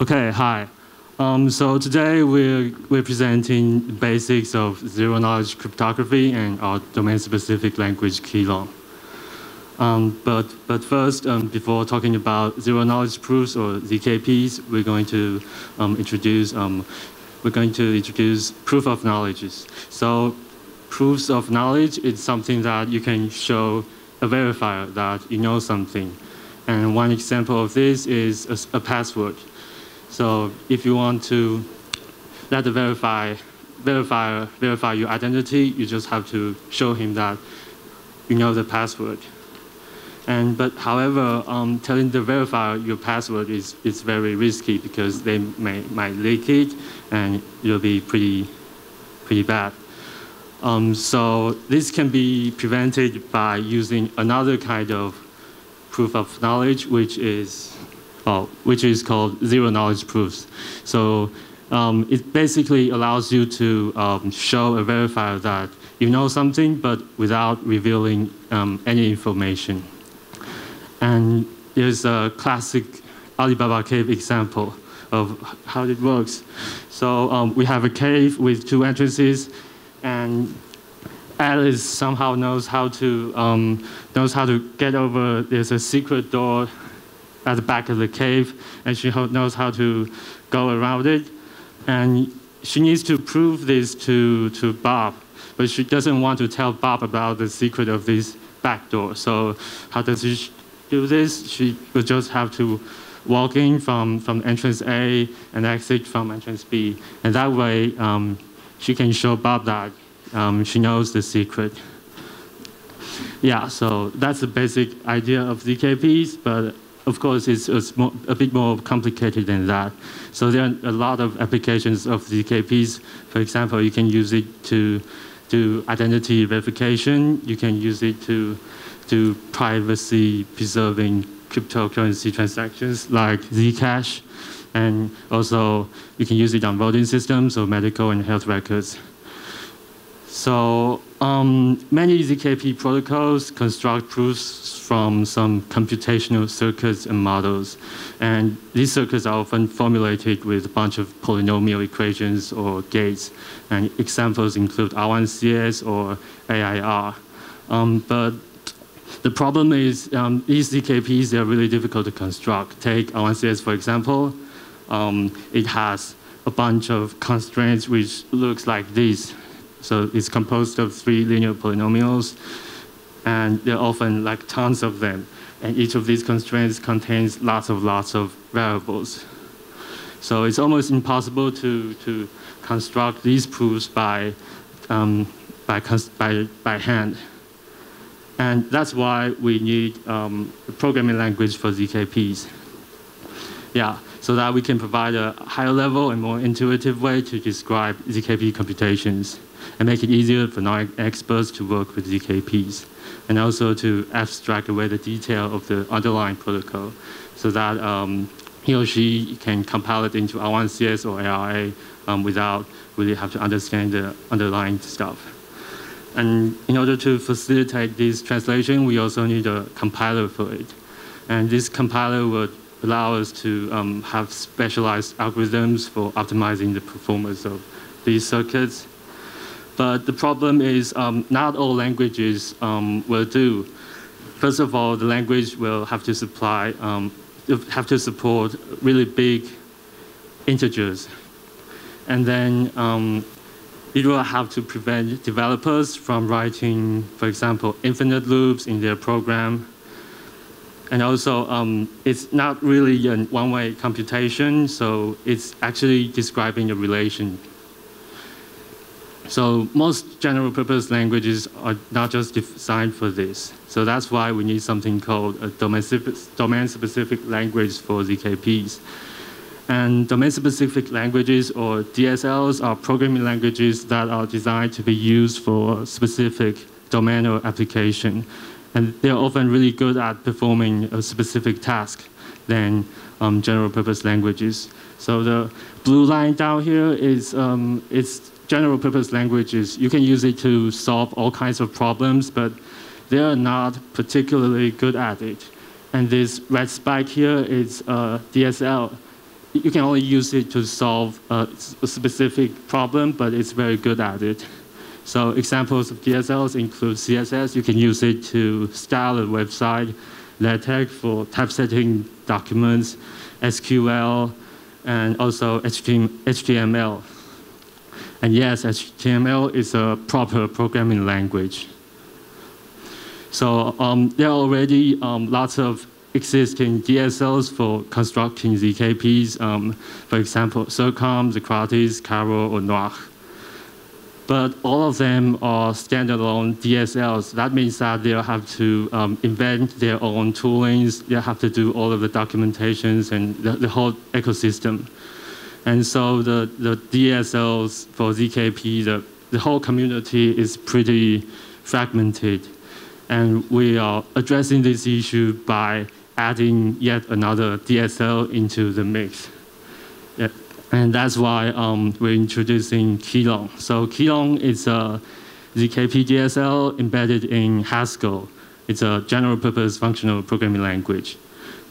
Okay, hi. Um, so today we're, we're presenting basics of zero-knowledge cryptography and our domain-specific language Keelung. Um, but, but first, um, before talking about zero-knowledge proofs or ZKPs, we're going to um, introduce um, we're going to introduce proof of knowledges. So proofs of knowledge is something that you can show a verifier that you know something. And one example of this is a, a password. So if you want to let the verify, verifier verify your identity, you just have to show him that you know the password. And but however, um, telling the verifier your password is, is very risky because they may might leak it, and it'll be pretty pretty bad. Um, so this can be prevented by using another kind of proof of knowledge, which is well, which is called zero knowledge proofs. So um, it basically allows you to um, show a verifier that you know something, but without revealing um, any information. And there's a classic Alibaba cave example of how it works. So um, we have a cave with two entrances, and Alice somehow knows how to um, knows how to get over. There's a secret door at the back of the cave, and she knows how to go around it. And she needs to prove this to, to Bob, but she doesn't want to tell Bob about the secret of this back door. So how does she do this, she would just have to walk in from, from entrance A and exit from entrance B. And that way, um, she can show Bob that um, she knows the secret. Yeah, so that's the basic idea of ZKPs, but of course, it's, more, a bit more complicated than that. So there are a lot of applications of ZKPs. For example, you can use it to do identity verification. You can use it to do privacy preserving cryptocurrency transactions like Zcash. And also, you can use it on voting systems or medical and health records. So um, many ZKP protocols construct proofs from some computational circuits and models. And these circuits are often formulated with a bunch of polynomial equations or gates. And examples include R1CS or AIR. Um, but the problem is um, these ZKPs are really difficult to construct. Take R1CS, for example. Um, it has a bunch of constraints which looks like this. So it's composed of three linear polynomials, and there are often like tons of them. And each of these constraints contains lots of lots of variables. So it's almost impossible to, to construct these proofs by, um, by, by, by hand. And that's why we need um, a programming language for ZKPs. Yeah, so that we can provide a higher level and more intuitive way to describe ZKP computations and make it easier for non-experts to work with ZKPs and also to abstract away the detail of the underlying protocol so that um, he or she can compile it into R1CS or AIR um, without really have to understand the underlying stuff. And in order to facilitate this translation, we also need a compiler for it. And this compiler would allow us to um, have specialized algorithms for optimizing the performance of these circuits. But the problem is um, not all languages um, will do. First of all, the language will have to supply, um, have to support really big integers. And then um, it will have to prevent developers from writing, for example, infinite loops in their program. And also, um, it's not really a one-way computation, so it's actually describing a relation. So most general purpose languages are not just designed for this. So that's why we need something called a domain-specific language for ZKPs. And domain-specific languages, or DSLs, are programming languages that are designed to be used for specific domain or application. And they're often really good at performing a specific task than um, general-purpose languages. So the blue line down here is um, it's general-purpose languages. You can use it to solve all kinds of problems, but they're not particularly good at it. And this red spike here is uh, a DSL you can only use it to solve a specific problem, but it's very good at it. So examples of DSLs include CSS. You can use it to style a website, LaTeX for typesetting documents, SQL, and also HTML. And yes, HTML is a proper programming language. So um, there are already um, lots of existing DSLs for constructing ZKPs, um, for example, CIRCOM, ZoKrates, Cairo, or Noir. But all of them are standalone DSLs. That means that they'll have to um, invent their own toolings. they'll have to do all of the documentations and the, the whole ecosystem. And so the, the DSLs for ZKP, the, the whole community is pretty fragmented. And we are addressing this issue by adding yet another DSL into the mix. Yeah. And that's why um, we're introducing Keelung. So Keelung is a ZKP DSL embedded in Haskell. It's a general purpose functional programming language.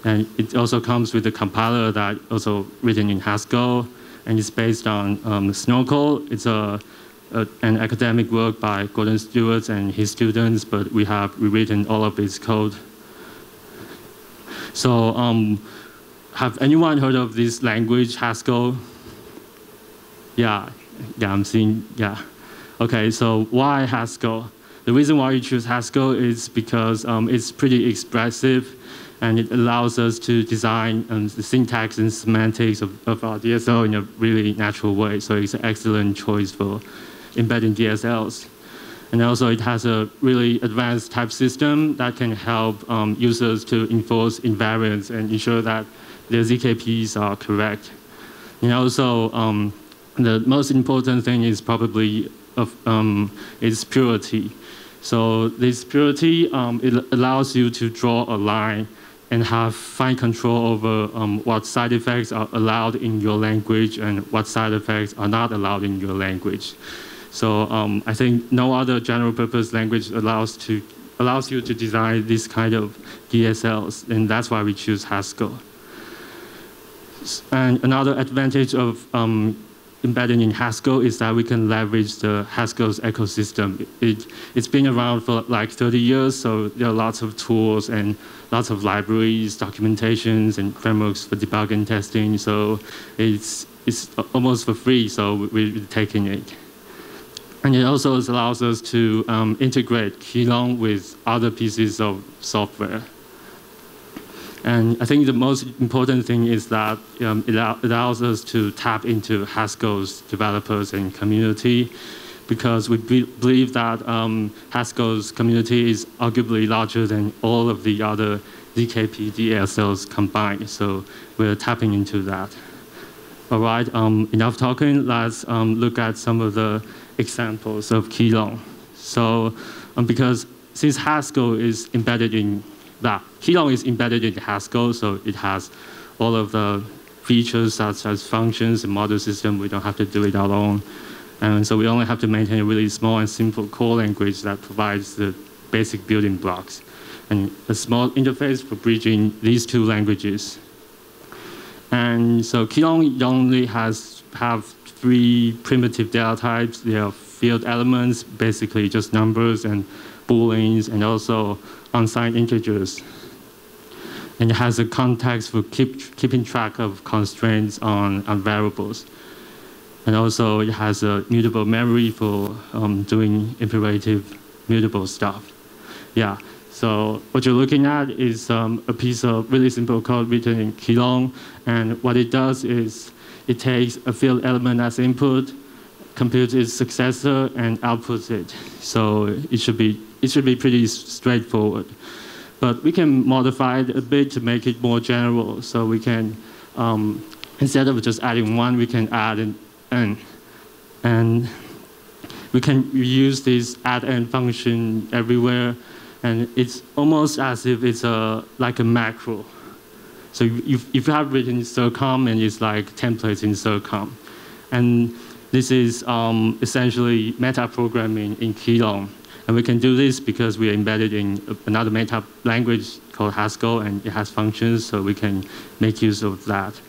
And it also comes with a compiler that also written in Haskell, and it's based on um, Snarkl. It's a, a, an academic work by Gordon Stewart and his students, but we have rewritten all of its code so um, have anyone heard of this language, Haskell? Yeah, yeah, I'm seeing, yeah. Okay, so why Haskell? The reason why you choose Haskell is because um, it's pretty expressive and it allows us to design um, the syntax and semantics of, of, our DSL in a really natural way. So it's an excellent choice for embedding DSLs. And also it has a really advanced type system that can help um, users to enforce invariants and ensure that their ZKPs are correct. And also um, the most important thing is probably of, um, its purity. So this purity, um, it allows you to draw a line and have fine control over um, what side effects are allowed in your language and what side effects are not allowed in your language. So um, I think no other general purpose language allows to allows you to design this kind of DSLs, and that's why we choose Haskell. And another advantage of um, embedding in Haskell is that we can leverage the Haskell's ecosystem. It, it's been around for like 30 years, so there are lots of tools and lots of libraries, documentations, and frameworks for debugging testing. So it's, it's almost for free, so we're taking it. And it also allows us to um, integrate Keelung with other pieces of software. And I think the most important thing is that um, it allows us to tap into Haskell's developers and community because we be believe that um, Haskell's community is arguably larger than all of the other ZKP DSLs combined. So we're tapping into that. All right, um, enough talking. Let's um, look at some of the examples of Keelung. So um, because since Haskell is embedded in that, Keelung is embedded in Haskell, so it has all of the features such as functions and model system. We don't have to do it alone. And so we only have to maintain a really small and simple core language that provides the basic building blocks and a small interface for bridging these two languages. And so Keelung only has have three primitive data types. They are field elements, basically just numbers and booleans, and also unsigned integers. And it has a context for keep, keeping track of constraints on, on variables. And also it has a mutable memory for um, doing imperative mutable stuff. Yeah, so what you're looking at is um, a piece of really simple code written in Keelung. And what it does is it takes a field element as input, computes its successor, and outputs it. So it should be, it should be pretty straightforward. But we can modify it a bit to make it more general. So we can, um, instead of just adding one, we can add an n. And we can use this add n function everywhere. And it's almost as if it's a, like a macro. So if, if you have written CIRCOM and it's like templates in CIRCOM. And this is um, essentially meta-programming in Keelung. And we can do this because we are embedded in another meta language called Haskell, and it has functions, so we can make use of that.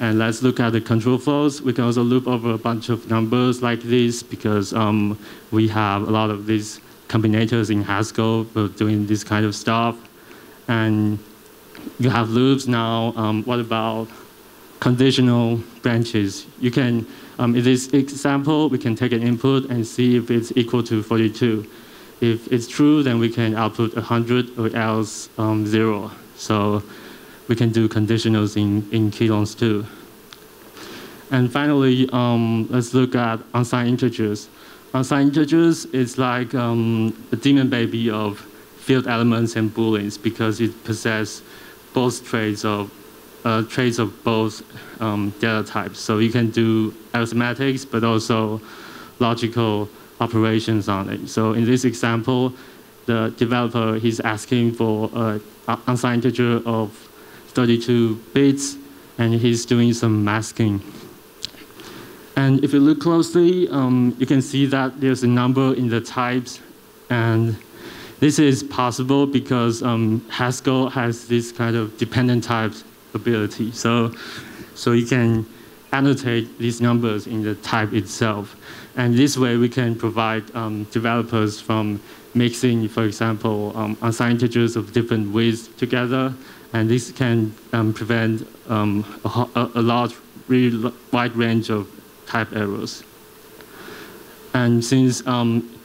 And let's look at the control flows. We can also loop over a bunch of numbers like this because um, we have a lot of these combinators in Haskell for doing this kind of stuff. And you have loops now. Um, what about conditional branches? You can, um, in this example, we can take an input and see if it's equal to 42. If it's true, then we can output 100 or else um, zero. So we can do conditionals in, in Keelungs too. And finally, um, let's look at unsigned integers. Unsigned integers is like um, a demon baby of field elements and booleans because it possesses both traits of uh, traits of both um, data types. So you can do arithmetics, but also logical operations on it. So in this example, the developer he's asking for an unsigned integer of 32 bits, and he's doing some masking. And if you look closely, um, you can see that there's a number in the types, and this is possible because um, Haskell has this kind of dependent types ability. So, so you can annotate these numbers in the type itself. And this way we can provide um, developers from mixing, for example, um, integers of different widths together. And this can um, prevent um, a, a, large, really wide range of type errors. And since um,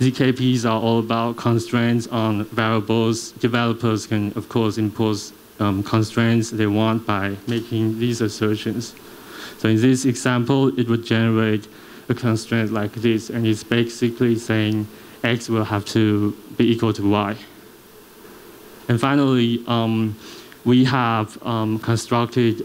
ZKPs are all about constraints on variables, developers can, of course, impose um, constraints they want by making these assertions. So in this example, it would generate a constraint like this, and it's basically saying x will have to be equal to y. And finally, um, we have um, constructed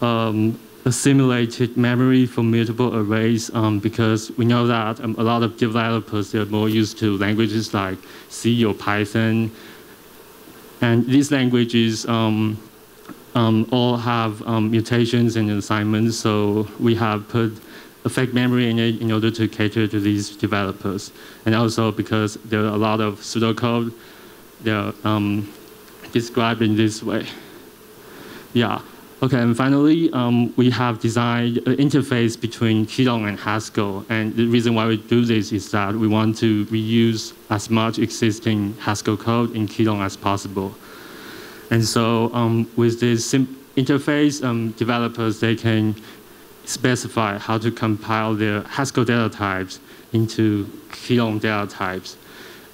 um, a simulated memory for mutable arrays um, because we know that um, a lot of developers are more used to languages like C or Python. And these languages um, all have mutations and assignments, so we have put affect memory in it in order to cater to these developers. And also because there are a lot of pseudocode, they're um, described in this way. Yeah. Okay, and finally, um, we have designed an interface between Keelung and Haskell. And the reason why we do this is that we want to reuse as much existing Haskell code in Keelung as possible. And so um, with this interface, um, developers, they can specify how to compile their Haskell data types into Keelung data types.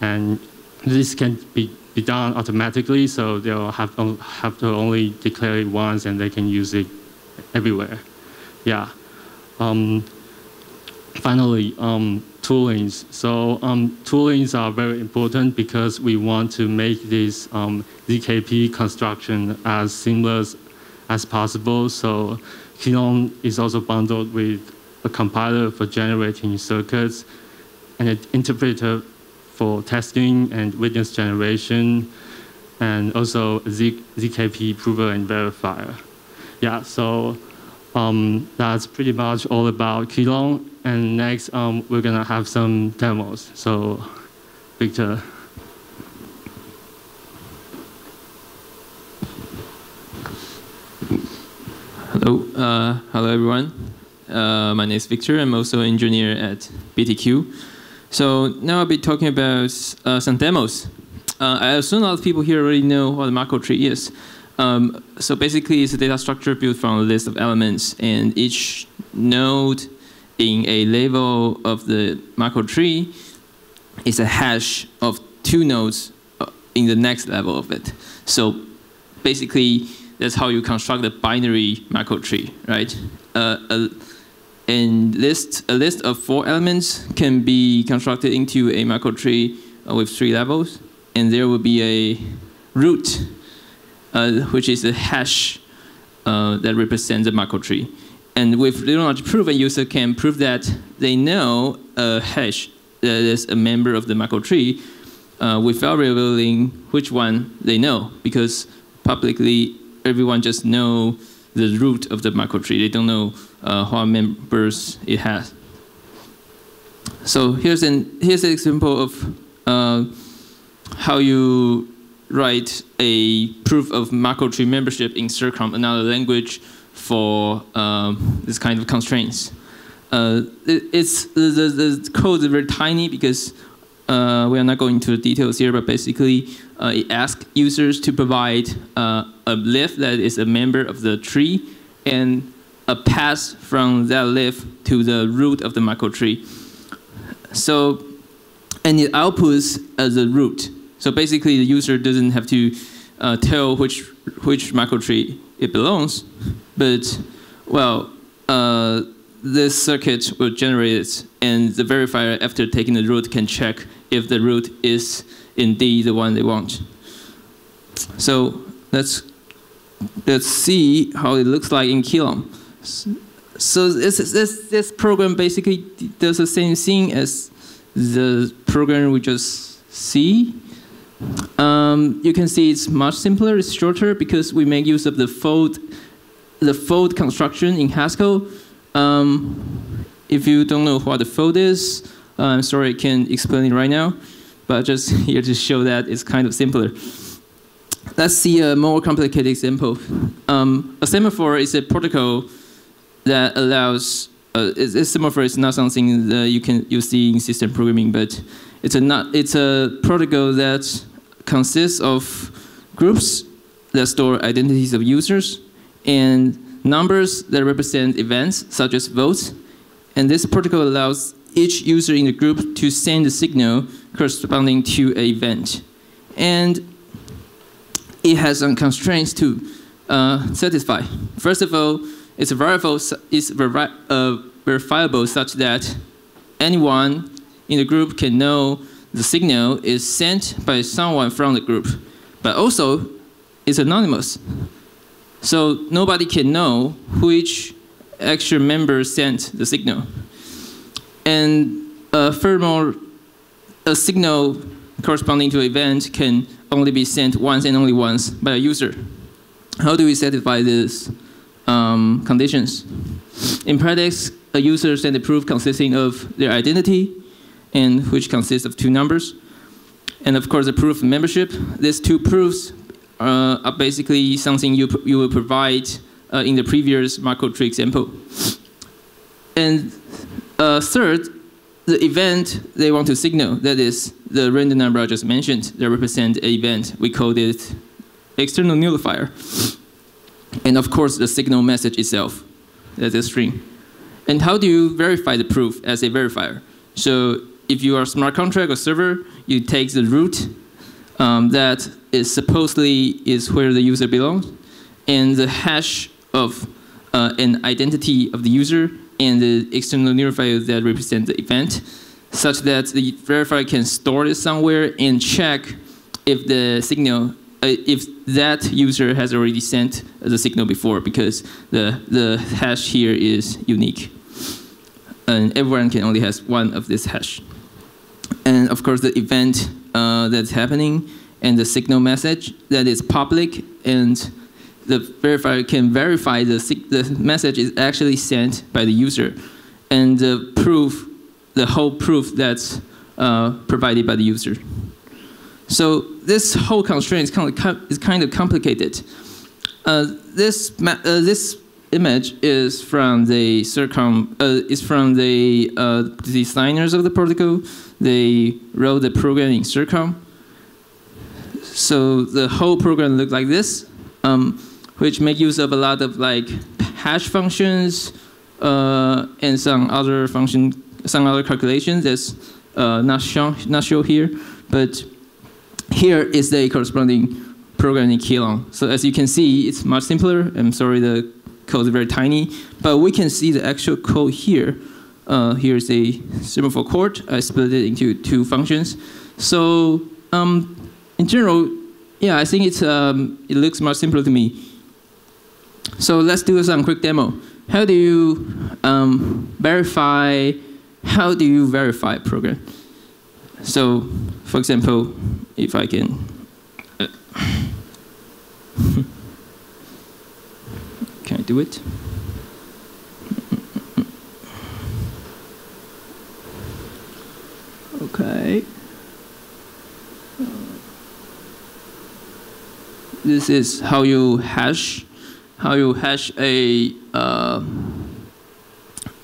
And this can be, be done automatically, so they'll have, have to only declare it once and they can use it everywhere. Yeah. Um, finally, um, toolings. So um, toolings are very important because we want to make this um, ZKP construction as seamless as possible. So Keelung is also bundled with a compiler for generating circuits and an interpreter for testing and witness generation, and also Z ZKP prover and verifier. Yeah, so um, that's pretty much all about Keelung. And next, um, we're gonna have some demos. So, Victor. Hello, uh, hello everyone. Uh, my name is Victor. I'm also an engineer at BTQ. So now I'll be talking about uh, some demos. Uh, I assume a lot of people here already know what a Merkle tree is. Um, so basically, it's a data structure built from a list of elements, and each node in a level of the Merkle tree is a hash of two nodes uh, in the next level of it. So basically, that's how you construct a binary Merkle tree, right? Uh, and list, a list of four elements can be constructed into a Merkle tree uh, with three levels, and there will be a root, uh, which is a hash uh, that represents the Merkle tree. And with Little Knowledge Proof, a user can prove that they know a hash that is a member of the Merkle tree uh, without revealing which one they know, because publicly everyone just know the root of the Merkle tree. They don't know uh, what members it has. So here's an here's an example of uh, how you write a proof of Merkle tree membership in Circom, another language for um, this kind of constraints. Uh, it, it's the, the, the, code is very tiny because uh, we are not going into the details here, but basically uh, it asks users to provide uh, a leaf that is a member of the tree and a path from that leaf to the root of the Merkle tree. So, and it outputs as a root. So basically the user doesn't have to uh, tell which, which Merkle tree it belongs, but well, uh, this circuit will generate it, and the verifier, after taking the root, can check if the root is indeed the one they want. So let's let's see how it looks like in Keelung. So this, this, this program basically does the same thing as the program we just see. Um, you can see it's much simpler, it's shorter because we make use of the fold, the fold construction in Haskell. Um, if you don't know what the fold is, uh, I'm sorry I can't explain it right now, but just here to show that it's kind of simpler. Let's see a more complicated example. Um, a semaphore is a protocol that allows, uh, a semaphore is not something that you can you see in system programming, but it's a not it's a protocol that consists of groups that store identities of users and numbers that represent events, such as votes. And this protocol allows each user in the group to send a signal corresponding to an event. And it has some constraints to uh, satisfy. First of all, it's verifiable, it's veri uh, verifiable such that anyone in the group can know the signal is sent by someone from the group, but also it's anonymous. So nobody can know which extra member sent the signal. And uh, furthermore, a signal corresponding to an event can only be sent once and only once by a user. How do we satisfy these um, conditions? In practice, a user sends a proof consisting of their identity, and which consists of two numbers. And of course, the proof of membership. These two proofs uh, are basically something you, you will provide uh, in the previous Merkle tree example. And uh, third, the event they want to signal, that is the random number I just mentioned, that represent an event. We call it external nullifier. And of course, the signal message itself, that's a string. And how do you verify the proof as a verifier? So if you are a smart contract or server, you take the root um, that is supposedly is where the user belongs, and the hash of uh, an identity of the user and the external nullifier that represent the event, such that the verifier can store it somewhere and check if the signal, uh, if that user has already sent the signal before, because the, the hash here is unique. And everyone can only has one of this hash. And of course, the event uh, that's happening and the signal message that is public and the verifier can verify the, the message is actually sent by the user and the proof, the whole proof that's uh, provided by the user. So this whole constraint is kind of, is kind of complicated. Uh, this, uh, this image is from the CIRCOM, uh, is from the uh, designers of the protocol. They wrote the program in CIRCOM. So the whole program looked like this, um, which make use of a lot of like hash functions uh, and some other function, some other calculations that's uh, not shown, not shown here, but here is the corresponding program in Keelung. So as you can see, it's much simpler. I'm sorry the code is very tiny, but we can see the actual code here. Uh, here's a semaphore court. I split it into two functions. So um, in general, yeah, I think it's, um, it looks much simpler to me. So let's do some quick demo. How do you um, verify, how do you verify a program? So, for example, if I can, uh, can I do it? Okay. This is how you hash, how you hash a, uh,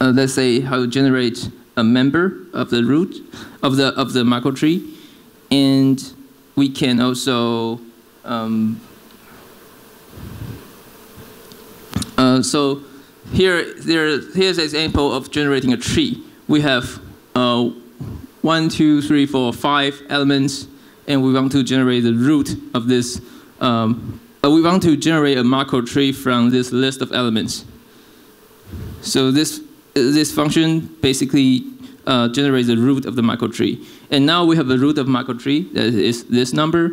uh, let's say how you generate a member of the root of the of the Merkle tree, and we can also um, uh, so here there here's an example of generating a tree. We have uh, one, two, three, four, five elements, and we want to generate the root of this. Um, we want to generate a Merkle tree from this list of elements. So this this function basically uh, generates the root of the Merkle tree. And now we have a root of Merkle tree that is this number.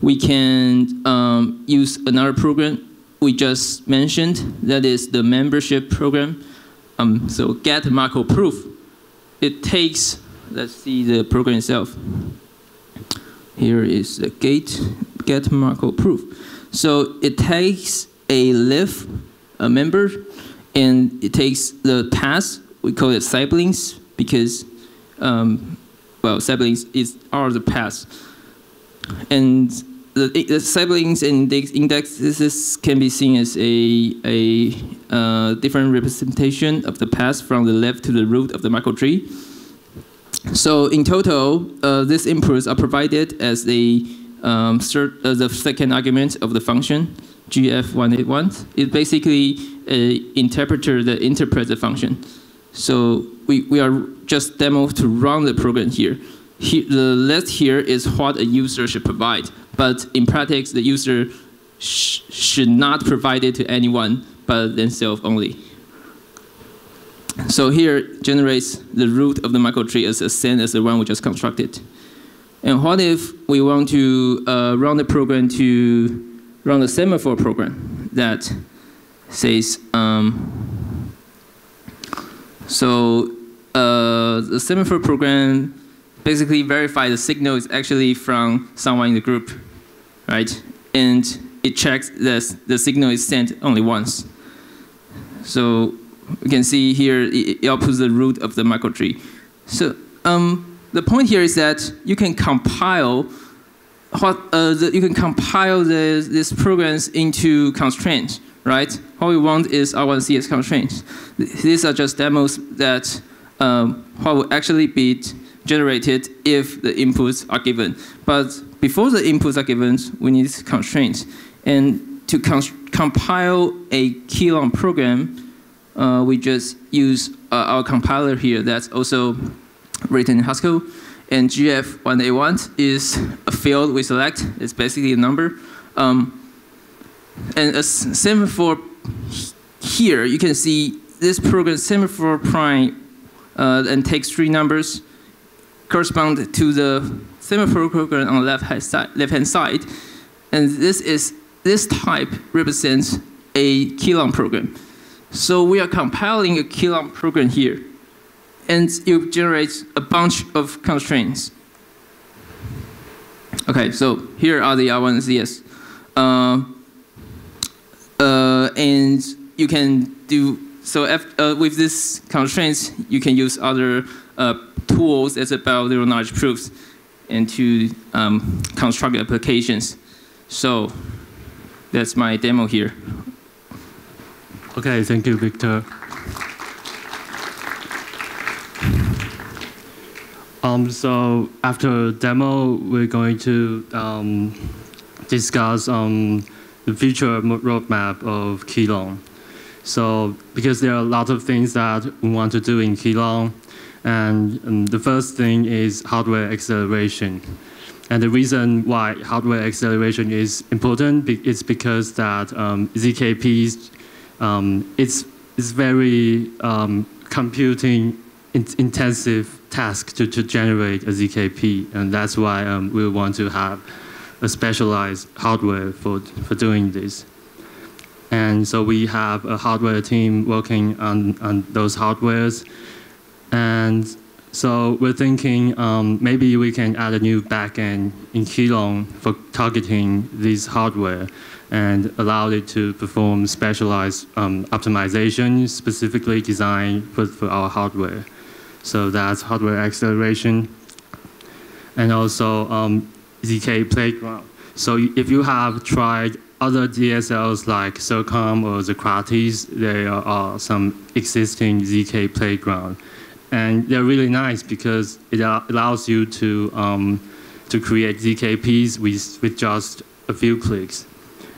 We can um, use another program we just mentioned, that is the membership program. Um, so get Merkle proof. It takes, let's see the program itself. Here is the gate get Merkle proof. So it takes a live, a member, and it takes the path, we call it siblings, because, um, well, siblings is, are the paths. And the, the siblings and the indexes can be seen as a, a uh, different representation of the path from the left to the root of the Merkle tree. So in total, uh, these inputs are provided as a um, cert, uh, the second argument of the function gf181. is basically an interpreter that interprets the function. So we, we are just demo to run the program here. He, the list here is what a user should provide. But in practice, the user sh should not provide it to anyone but themselves only. So here generates the root of the Merkle tree as the same as the one we just constructed. And what if we want to uh, run the program to run the semaphore program that says, um, so uh, the semaphore program basically verify the signal is actually from someone in the group, right? And it checks that the signal is sent only once. So we can see here it outputs the root of the Merkle tree. So um, the point here is that you can compile what uh, the, you can compile the, these programs into constraints, right? What we want is R1CS constraints. These are just demos that um, what will actually be generated if the inputs are given. But before the inputs are given, we need constraints. And to compile a Keelung program, uh, we just use uh, our compiler here that's also written in Haskell. And GF181 is a field we select. It's basically a number. Um, and a semaphore here, you can see this program semaphore prime uh, and takes three numbers correspond to the semaphore program on the left hand side, left hand side. And this is this type represents a Keelung program. So we are compiling a Keelung program here. And you generate a bunch of constraints. Okay, so here are the R1CS. Uh, uh, and you can do, so uh, with these constraints, you can use other uh, tools as about zero knowledge proofs and to um, construct applications. So that's my demo here. Okay, thank you, Victor. Um, so after demo, we're going to um, discuss um, the future roadmap of Keelung. So because there are a lot of things that we want to do in Keelung, and um, the first thing is hardware acceleration. And the reason why hardware acceleration is important is because that um, ZKPs, um, it's, it's very computing in intensive task to, to generate a ZKP. And that's why um, we want to have a specialized hardware for, for doing this. And so we have a hardware team working on, on those hardwares. And so we're thinking um, maybe we can add a new backend in Keelung for targeting this hardware and allow it to perform specialized um, optimization specifically designed for, for our hardware. So that's hardware acceleration. And also um, ZK Playground. So if you have tried other DSLs like Circom or ZoKrates, there are some existing ZK playground. And they're really nice because it allows you to, um, to create ZKPs with, with just a few clicks.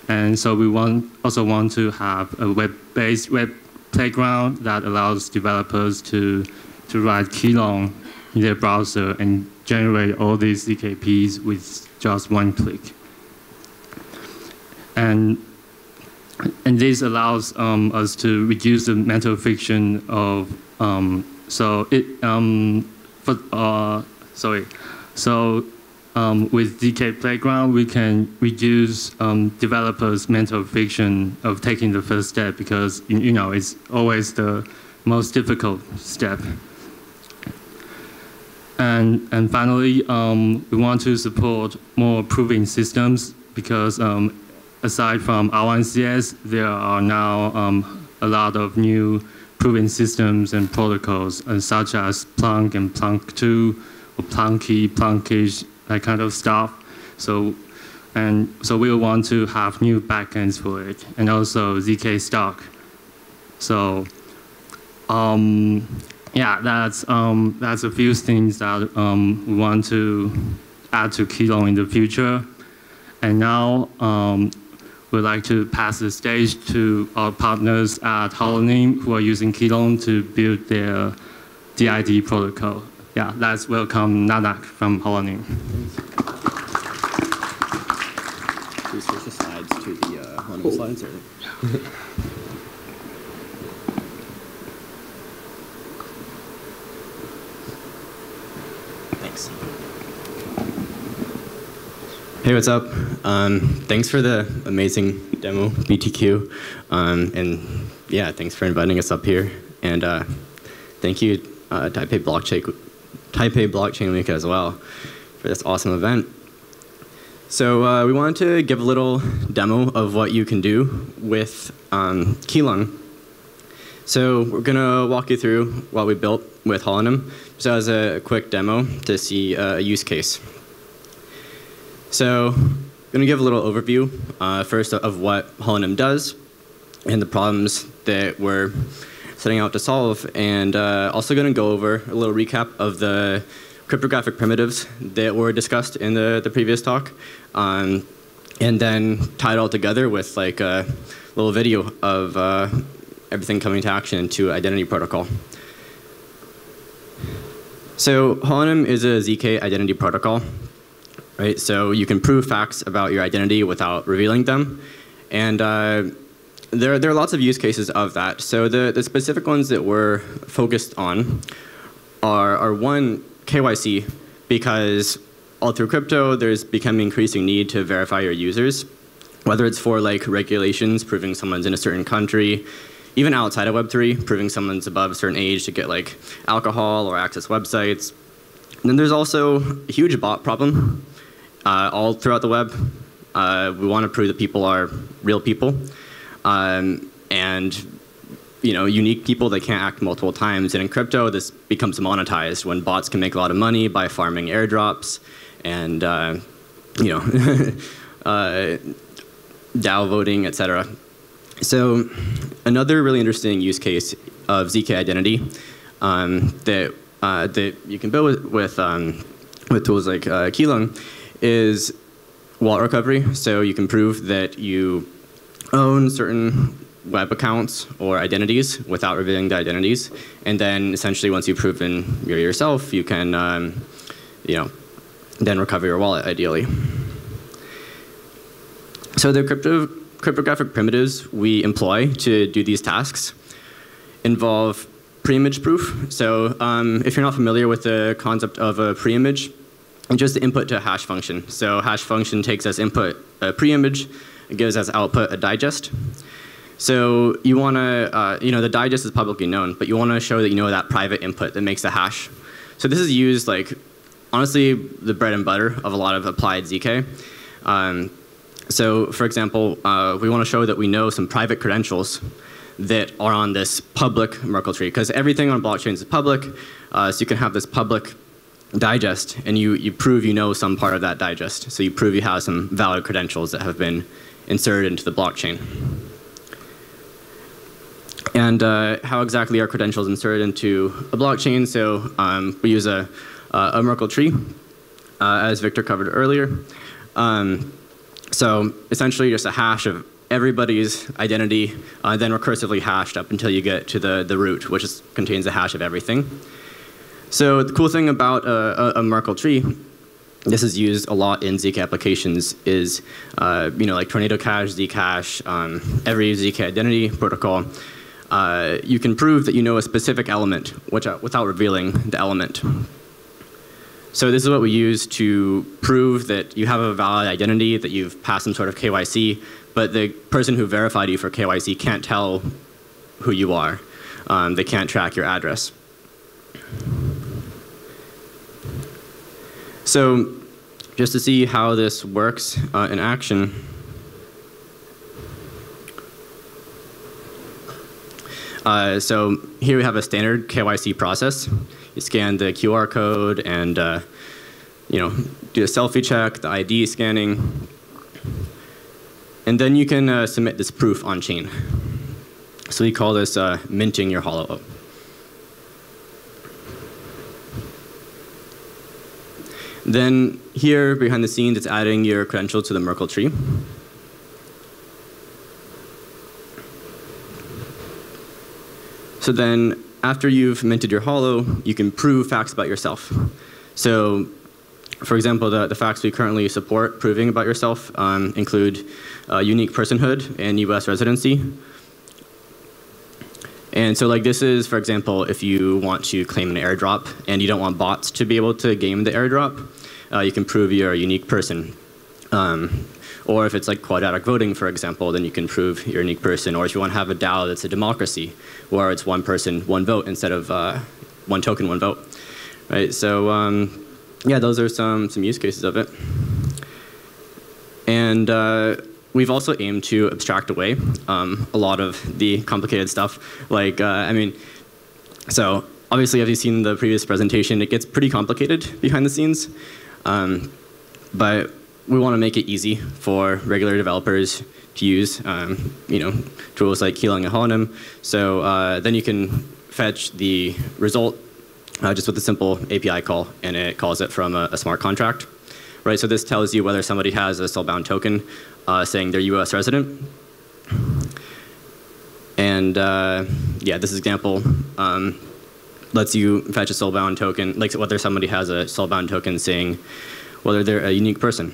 And so we want, also want to have a web-based web playground that allows developers to, to write Keelung in their browser and generate all these ZKPs with just one click. And, and this allows um, us to reduce the mental friction of, um, so it, um, for, uh, sorry, so um, with ZK Playground, we can reduce um, developers' mental friction of taking the first step because you know it's always the most difficult step. And and finally, um, we want to support more proving systems because um, aside from R1CS, there are now um, a lot of new proving systems and protocols, such as Plonk and Plonk2, or Plonky, Plonkish, that kind of stuff. So, and so we want to have new backends for it, and also zk-STARK. So, um, yeah, that's um, that's a few things that um, we want to add to Keelung in the future. And now um, we'd like to pass the stage to our partners at Holonym who are using Keelung to build their DID protocol yeah, let's welcome Nanak from Holonym. Please switch the slides to the uh, Holonym slides. Or? Thanks. Hey, what's up? Um, thanks for the amazing demo, BTQ. Um, and yeah, thanks for inviting us up here. And uh, thank you, uh, Taipei Blockchain Taipei Blockchain Week as well for this awesome event. So uh, we wanted to give a little demo of what you can do with um, Keelung. So we're going to walk you through what we built with Holonym, just as a quick demo to see a use case. So I'm going to give a little overview uh, first of what Holonym does and the problems that we're setting out to solve, and uh, also going to go over a little recap of the cryptographic primitives that were discussed in the, the previous talk, um, and then tie it all together with like a little video of uh, everything coming to action to identity protocol. So Holonym is a ZK identity protocol, right? So you can prove facts about your identity without revealing them, and uh, there, there are lots of use cases of that. So the, the specific ones that we're focused on are, are one, KYC, because all through crypto, there's become increasing need to verify your users, whether it's for like regulations, proving someone's in a certain country, even outside of Web3, proving someone's above a certain age to get like alcohol or access websites. And then there's also a huge bot problem uh, all throughout the web. Uh, we want to prove that people are real people um, and you know, unique people that can't act multiple times. And in crypto, this becomes monetized when bots can make a lot of money by farming airdrops and uh, you know, uh, DAO voting, etc. So another really interesting use case of zk identity um, that uh, that you can build with with, um, with tools like uh, Keelung is wallet recovery. So you can prove that you own certain web accounts or identities without revealing the identities. And then essentially once you've proven you're yourself, you can, um, you know, then recover your wallet ideally. So the crypto, cryptographic primitives we employ to do these tasks involve preimage proof. So um, if you're not familiar with the concept of a preimage, just the input to a hash function. So hash function takes as input a preimage, it gives as output a digest. So you want to, uh, you know, the digest is publicly known, but you want to show that you know that private input that makes the hash. So this is used like, honestly, the bread and butter of a lot of applied ZK. Um, so for example, uh, we want to show that we know some private credentials that are on this public Merkle tree, because everything on blockchains is public, uh, so you can have this public digest, and you, you prove you know some part of that digest. So you prove you have some valid credentials that have been inserted into the blockchain. And uh, how exactly are credentials inserted into a blockchain? So um, we use a, a Merkle tree, uh, as Victor covered earlier. Um, so essentially just a hash of everybody's identity, uh, then recursively hashed up until you get to the, the root, which is, contains a hash of everything. So the cool thing about a, a, Merkle tree, this is used a lot in ZK applications, is uh, you know like Tornado Cash, Zcash, um, every ZK identity protocol. Uh, you can prove that you know a specific element which, uh, without revealing the element. So this is what we use to prove that you have a valid identity, that you've passed some sort of KYC, but the person who verified you for KYC can't tell who you are. Um, they can't track your address. So just to see how this works uh, in action, uh, so here we have a standard KYC process. You scan the QR code and uh, you know do a selfie check, the ID scanning, and then you can uh, submit this proof on chain. So we call this uh, minting your Holo. Then here behind the scenes, it's adding your credential to the Merkle tree. So then after you've minted your Holo, you can prove facts about yourself. So for example, the, the facts we currently support proving about yourself um, include uh, unique personhood and US residency. And so like this is, for example, if you want to claim an airdrop and you don't want bots to be able to game the airdrop, uh, you can prove you're a unique person. Um, or if it's like quadratic voting, for example, then you can prove you're a unique person. Or if you want to have a DAO that's a democracy, where it's one person, one vote instead of uh, one token, one vote. Right. So um, yeah, those are some some use cases of it. And uh, we've also aimed to abstract away um, a lot of the complicated stuff. Like, uh, I mean, so obviously, as you've seen the previous presentation, it gets pretty complicated behind the scenes. Um, but we want to make it easy for regular developers to use, um, you know, tools like Keelung and Holonym. So uh, then you can fetch the result uh, just with a simple API call, and it calls it from a, a, smart contract. Right, so this tells you whether somebody has a soulbound token uh, saying they're US resident. And uh, yeah, this example um, lets you fetch a soulbound token, like whether somebody has a soulbound token saying whether they're a unique person.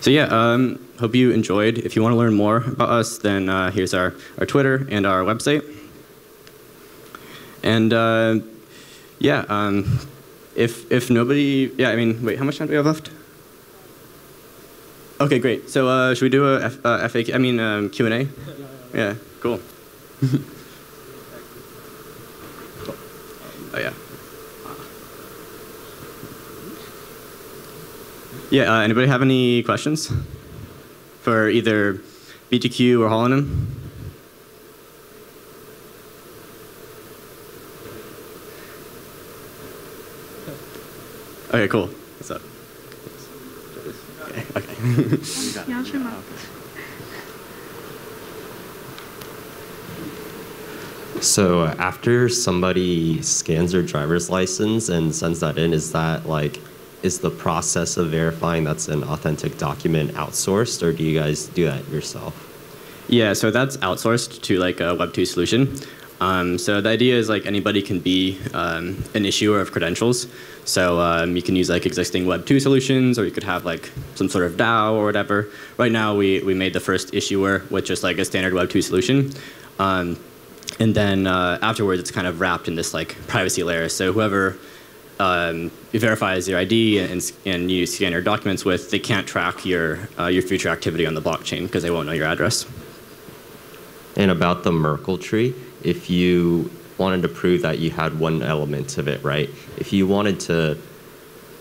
So yeah, um, hope you enjoyed. If you want to learn more about us, then uh, here's our, our Twitter and our website. And uh, yeah, um, if, if nobody, yeah, I mean, wait, how much time do we have left? Okay, great. So uh, should we do a F, uh, FAQ, I mean um, Q&A? Yeah, cool. oh yeah. Yeah, uh, anybody have any questions for either BTQ or Holonym? Okay, cool. What's up? Okay. okay. so uh, after somebody scans their driver's license and sends that in, is that like is the process of verifying that's an authentic document outsourced, or do you guys do that yourself? Yeah, so that's outsourced to like a Web2 solution. Um, so the idea is like anybody can be um, an issuer of credentials. So um, you can use like existing Web2 solutions, or you could have like some sort of DAO or whatever. Right now, we, we made the first issuer with just like a standard Web2 solution. Um, and then uh, afterwards, it's kind of wrapped in this like privacy layer. So whoever um, verifies your ID and, and you scan your documents with, they can't track your, uh, your future activity on the blockchain because they won't know your address. And about the Merkle tree, if you wanted to prove that you had one element of it, right? If you wanted to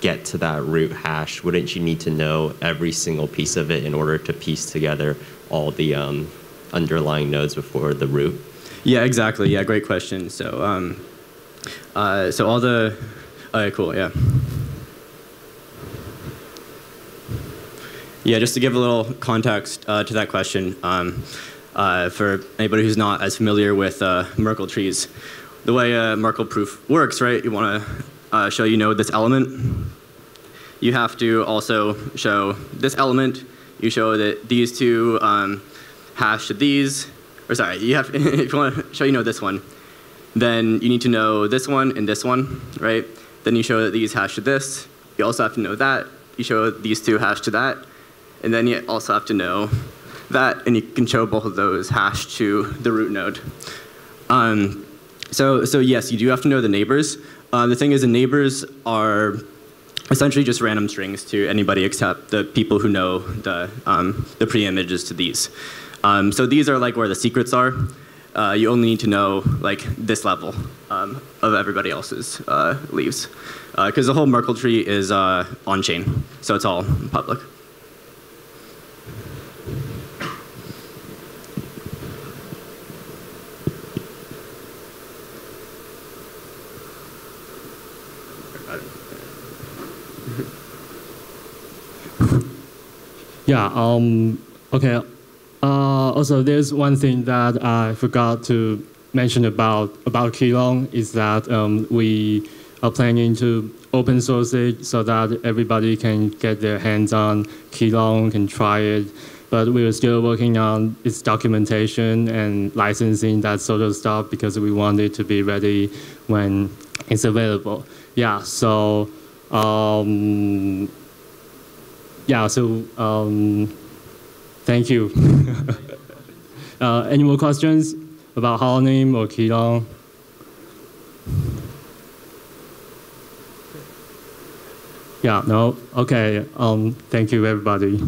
get to that root hash, wouldn't you need to know every single piece of it in order to piece together all the um, underlying nodes before the root? Yeah, exactly. Yeah, great question. So um, Uh, so all the, okay, cool, yeah. Yeah, just to give a little context uh, to that question, um, uh, for anybody who's not as familiar with uh, Merkle trees, the way a Merkle proof works, right? You want to uh, show you know this element. You have to also show this element. You show that these two um, hash to these, or sorry, you have if you want to show you know this one, then you need to know this one and this one, right? Then you show that these hash to this. You also have to know that. You show these two hash to that. And then you also have to know that, and you can show both of those hash to the root node. Um, so, so yes, you do have to know the neighbors. Uh, the thing is, the neighbors are essentially just random strings to anybody except the people who know the, um, the pre-images to these. Um, so these are like where the secrets are. Uh, you only need to know like this level um, of everybody else's uh, leaves. Because uh, the whole Merkle tree is uh, on-chain, so it's all public. Yeah. Um, okay. Uh, also, there's one thing that I forgot to mention about about Keelung is that um, we are planning to open source it so that everybody can get their hands on Keelung, can try it. But we are still working on its documentation and licensing that sort of stuff because we want it to be ready when it's available. Yeah. So. Um, yeah, so um, thank you. uh, any more questions about Holonym or Keelung? Yeah, no? Okay, um, thank you everybody.